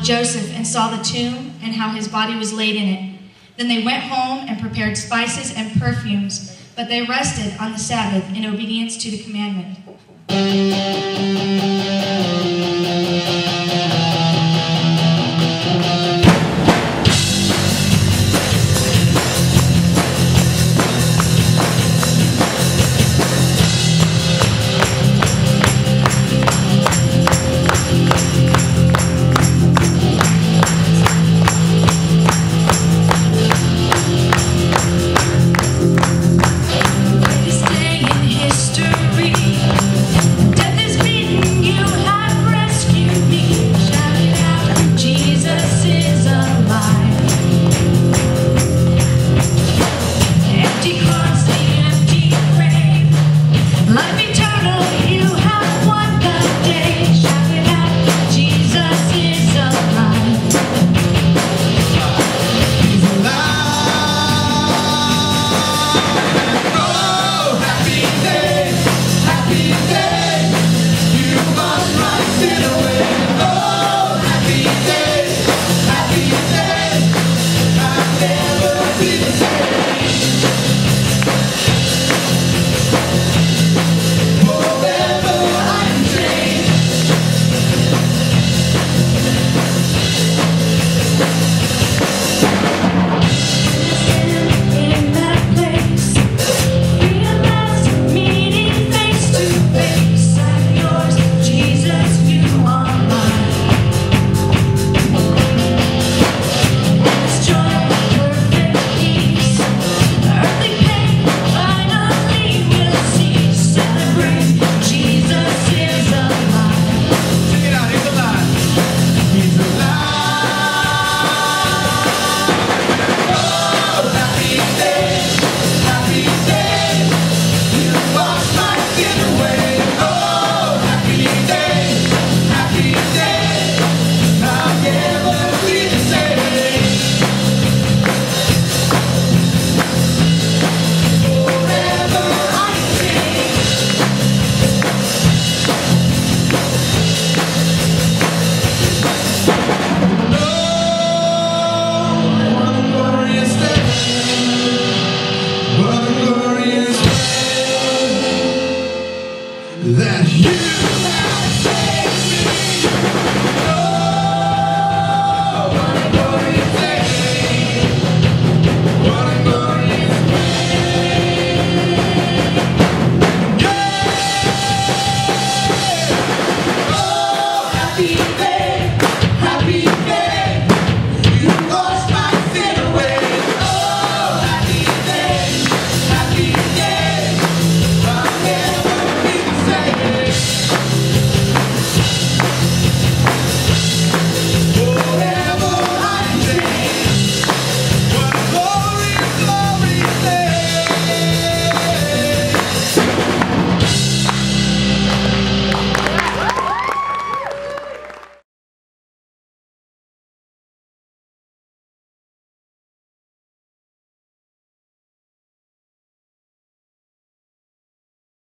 Joseph and saw the tomb and how his body was laid in it. Then they went home and prepared spices and perfumes, but they rested on the Sabbath in obedience to the commandment.